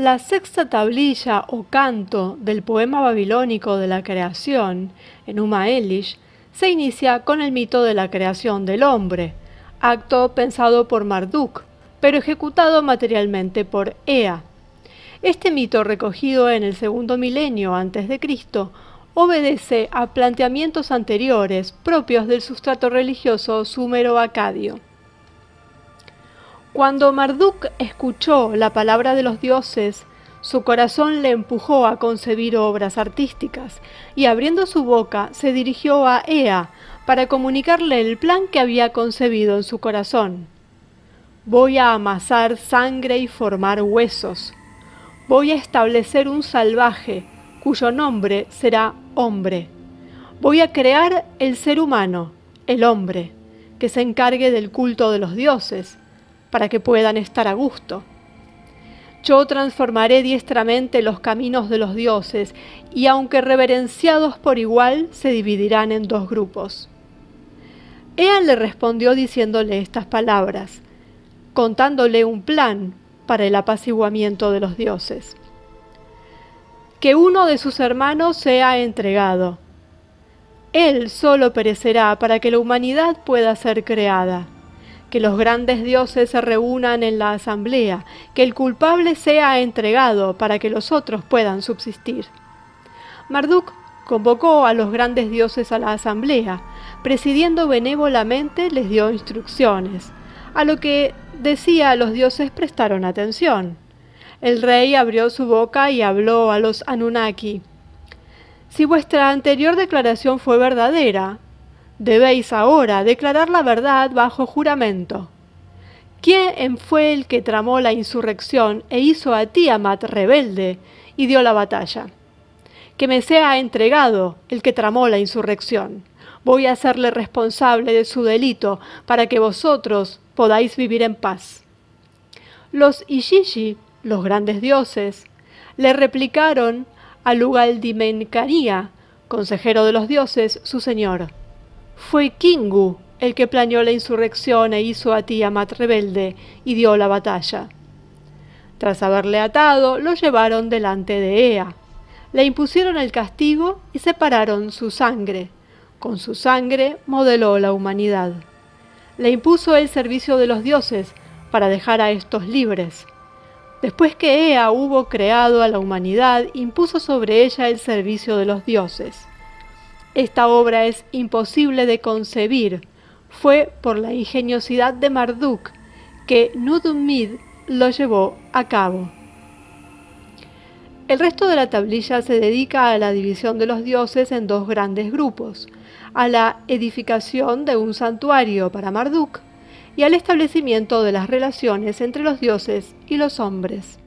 La sexta tablilla o canto del poema babilónico de la creación, en Uma Elish, se inicia con el mito de la creación del hombre, acto pensado por Marduk, pero ejecutado materialmente por Ea. Este mito, recogido en el segundo milenio antes de Cristo, obedece a planteamientos anteriores propios del sustrato religioso súmero-acadio. Cuando Marduk escuchó la palabra de los dioses, su corazón le empujó a concebir obras artísticas, y abriendo su boca se dirigió a Ea para comunicarle el plan que había concebido en su corazón. Voy a amasar sangre y formar huesos. Voy a establecer un salvaje, cuyo nombre será hombre. Voy a crear el ser humano, el hombre, que se encargue del culto de los dioses, para que puedan estar a gusto. Yo transformaré diestramente los caminos de los dioses, y aunque reverenciados por igual, se dividirán en dos grupos. Ea le respondió diciéndole estas palabras, contándole un plan para el apaciguamiento de los dioses. Que uno de sus hermanos sea entregado. Él solo perecerá para que la humanidad pueda ser creada que los grandes dioses se reúnan en la asamblea, que el culpable sea entregado para que los otros puedan subsistir. Marduk convocó a los grandes dioses a la asamblea, presidiendo benévolamente les dio instrucciones, a lo que decía los dioses prestaron atención. El rey abrió su boca y habló a los Anunnaki. Si vuestra anterior declaración fue verdadera, Debéis ahora declarar la verdad bajo juramento. ¿Quién fue el que tramó la insurrección e hizo a Tiamat rebelde y dio la batalla? Que me sea entregado el que tramó la insurrección. Voy a hacerle responsable de su delito para que vosotros podáis vivir en paz. Los Ishishi, los grandes dioses, le replicaron a Lugaldimencaría, consejero de los dioses, su señor. Fue Kingu el que planeó la insurrección e hizo a Tiamat rebelde y dio la batalla. Tras haberle atado, lo llevaron delante de Ea. Le impusieron el castigo y separaron su sangre. Con su sangre modeló la humanidad. Le impuso el servicio de los dioses para dejar a estos libres. Después que Ea hubo creado a la humanidad, impuso sobre ella el servicio de los dioses. Esta obra es imposible de concebir. Fue por la ingeniosidad de Marduk que Nudumid lo llevó a cabo. El resto de la tablilla se dedica a la división de los dioses en dos grandes grupos, a la edificación de un santuario para Marduk y al establecimiento de las relaciones entre los dioses y los hombres.